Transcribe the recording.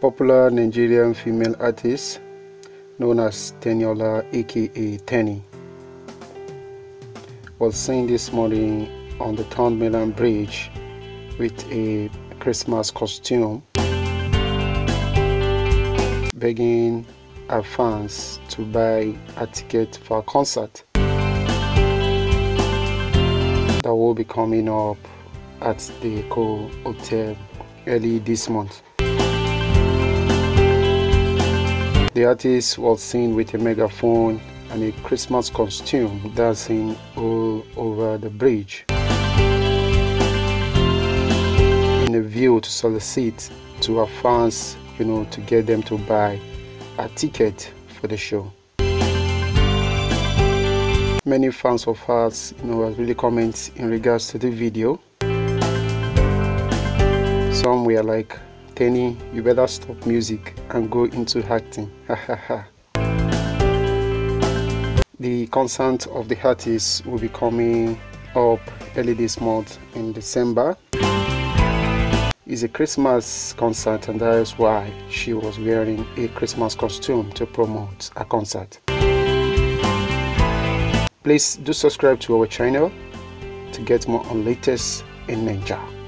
popular Nigerian female artist known as Teniola aka Teni was seen this morning on the Third Mainland Bridge with a Christmas costume begging her fans to buy a ticket for a concert that will be coming up at the Eko Hotel early this month. The artist was seen with a megaphone and a Christmas costume dancing all over the bridge in a view to solicit to her fans, you know, to get them to buy a ticket for the show. Many fans of hers, you know, have really commented in regards to the video. Some were like, Teni, you better stop music and go into acting. the concert of the artist will be coming up early this month in December. It's a Christmas concert and that is why she was wearing a Christmas costume to promote a concert. Please do subscribe to our channel to get more on latest in Naija.